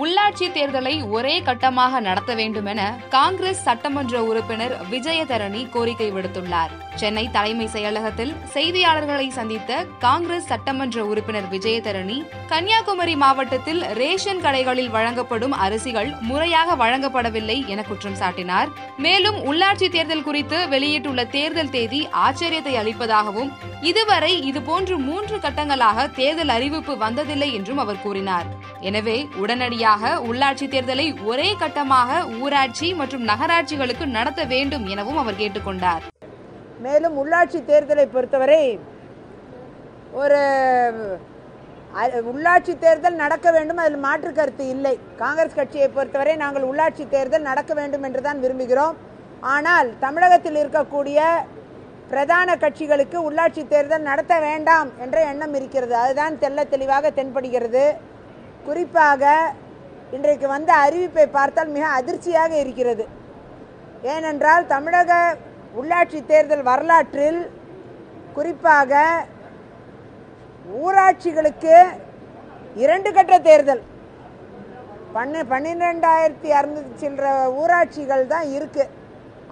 உள்ளாட்சி தேர்தலை ஒரே கட்டமாக நடத்த வேண்டும் என காங்கிரஸ் சட்டமன்ற உறுப்பினர் விஜயதரணி கோரிக்கை விடுத்துள்ளார். சென்னை தலைமை செயலகத்தில் செய்தியாளர்களை சந்தித்த காங்கிரஸ் சட்டமன்ற உறுப்பினர் விஜயதரணி கன்னியாகுமரி மாவட்டத்தில் ரேஷன் கடைகளில் வழங்கப்படும் அரிசிகள் முறையாக வழங்கப்படவில்லை என குற்றம் சாட்டினார். மேலும் உள்ளாட்சி தேர்தல் குறித்து வெளியிட்டுள்ள தேர்தல் தேதி ஆச்சரியத்தை அளிப்பதாகவும் இதுவரை இதுபோன்று மூன்று கட்டங்களாக தேர்தல் அறிவிப்பு வந்ததில்லை என்றும் அவர் கூறினார். எனவே உடனடியாக உள்ளாட்சி தேர்தலை ஒரே கட்டமாக ஊராட்சி மற்றும் நகராட்சிகளுக்கு நடத்த வேண்டும் எனவும் அவர் கேட்டுக்கொண்டார். மேலும் உள்ளாட்சி தேர்தலை பொறுத்தவரை ஒரு உள்ளாட்சி தேர்தல் நடக்க வேண்டும் அதில் மாற்று கருத்து இல்லை. காங்கிரஸ் கட்சியை பொறுத்தவரை நாங்கள் உள்ளாட்சி தேர்தல் நடக்க வேண்டும் என்று தான் விரும்புகிறோம். ஆனால் தமிழகத்தில் இருக்கக்கூடிய பிரதான கட்சிகளுக்கு உள்ளாட்சி தேர்தல் நடத்த வேண்டாம் என்ற எண்ணம் இருக்கிறது. அதுதான் தெல்ல தெளிவாக தென்படுகிறது. குறிப்பாக இன்றைக்கு வந்த அறிவிப்பை பார்த்தால் மிக அதிர்ச்சியாக இருக்கிறது. ஏனென்றால் தமிழக உள்ளாட்சி தேர்தல் வரலாற்றில் குறிப்பாக ஊராட்சிகளுக்கு இரண்டு கட்ட தேர்தல். பன்னு பன்னிரெண்டாயிரத்தி அறுநூத்தி சில்லற ஊராட்சிகள் தான் இருக்கு.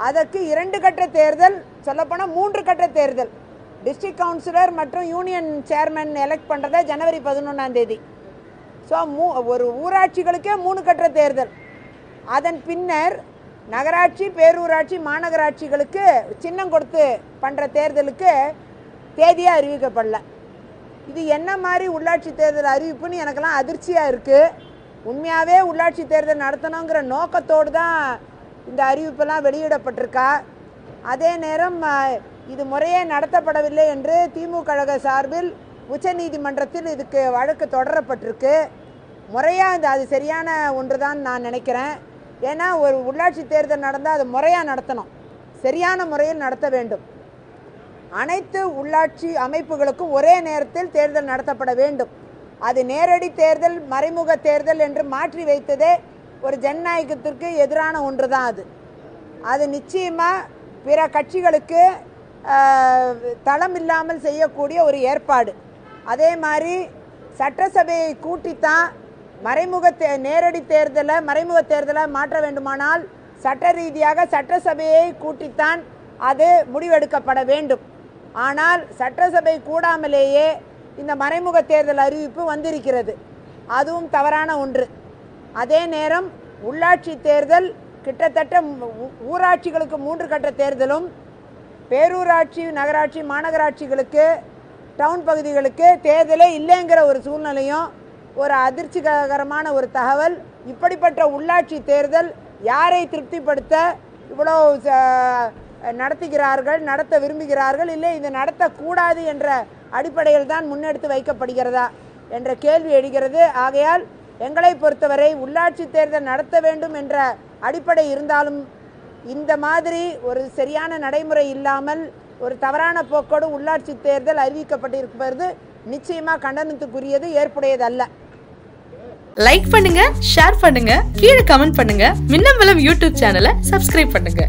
அதற்கு இரண்டு கட்ட தேர்தல் சொல்லப்போனால் மூன்று கட்ட தேர்தல். டிஸ்ட்ரிக்ட் கவுன்சிலர் மற்றும் யூனியன் சேர்மன் எலெக்ட் பண்ணுறத ஜனவரி பதினொன்றாம் தேதி. ஸோ மூ ஒரு ஊராட்சிகளுக்கே மூணு கட்ட தேர்தல். அதன் பின்னர் நகராட்சி பேரூராட்சி மாநகராட்சிகளுக்கு சின்னம் கொடுத்து பண்ணுற தேர்தலுக்கு தேதியாக அறிவிக்கப்படல. இது என்ன மாதிரி உள்ளாட்சி தேர்தல் அறிவிப்புன்னு எனக்கெல்லாம் அதிர்ச்சியாக இருக்குது உண்மையாகவே உள்ளாட்சி தேர்தல் நடத்தணுங்கிற நோக்கத்தோடு தான் இந்த அறிவிப்பெல்லாம் வெளியிடப்பட்டிருக்கா. அதே நேரம் இது முறையே நடத்தப்படவில்லை என்று திமுக கழக சார்பில் உச்சநீதிமன்றத்தில் இதுக்கு வழக்கு தொடரப்பட்டிருக்கு. முறையாக இந்த அது சரியான ஒன்று தான் நான் நினைக்கிறேன். ஏன்னா ஒரு உள்ளாட்சி தேர்தல் நடந்தால் அது முறையாக நடத்தணும். சரியான முறையில் நடத்த வேண்டும். அனைத்து உள்ளாட்சி அமைப்புகளுக்கும் ஒரே நேரத்தில் தேர்தல் நடத்தப்பட வேண்டும். அது நேரடி தேர்தல் மறைமுக தேர்தல் என்று மாற்றி வைத்ததே ஒரு ஜனநாயகத்திற்கு எதிரான ஒன்று தான் அது. அது நிச்சயமாக பிற கட்சிகளுக்கு தளம் இல்லாமல் செய்யக்கூடிய ஒரு ஏற்பாடு. அதே மாதிரி சட்டசபையை கூட்டித்தான் மறைமுக தே நேரடி தேர்தலை மறைமுக தேர்தலை மாற்ற வேண்டுமானால் சட்ட ரீதியாக சட்டசபையை கூட்டித்தான் அது முடிவெடுக்கப்பட வேண்டும். ஆனால் சட்டசபை கூடாமலேயே இந்த மறைமுக தேர்தல் அறிவிப்பு வந்திருக்கிறது. அதுவும் தவறான ஒன்று. அதே நேரம் உள்ளாட்சி தேர்தல் கிட்டத்தட்ட ஊராட்சிகளுக்கு மூன்று கட்ட தேர்தலும் பேரூராட்சி நகராட்சி மாநகராட்சிகளுக்கு டவுன் பகுதிகளுக்கு தேர்தலே இல்லைங்கிற ஒரு சூழ்நிலையும் ஒரு அதிர்ச்சிகரமான ஒரு தகவல் இப்படிப்பட்ட உள்ளாட்சி தேர்தல் யாரை திருப்திப்படுத்த இவ்வளோ ச- நடத்துகிறார்கள் நடத்த விரும்புகிறார்கள் இல்லை இது நடத்தக்கூடாது என்ற அடிப்படையில் தான் முன்னெடுத்து வைக்கப்படுகிறதா என்ற கேள்வி எழுகிறது. ஆகையால் எங்களை பொறுத்தவரை உள்ளாட்சி தேர்தல் நடத்த வேண்டும் என்ற அடிப்படை இருந்தாலும் இந்த மாதிரி ஒரு சரியான நடைமுறை இல்லாமல் ஒரு தவறான போக்கோடு உள்ளாட்சி தேர்தல் அறிவிக்கப்பட்டிருப்பது நிச்சயமாக கண்டனத்துக்குரியது ஏற்புடையதல்ல. லைக் பண்ணுங்க ஷேர் பண்ணுங்க கீழே கமெண்ட் பண்ணுங்க. மின்னம்பலம் யூடியூப் சேனலை சப்ஸ்கிரைப் பண்ணுங்க.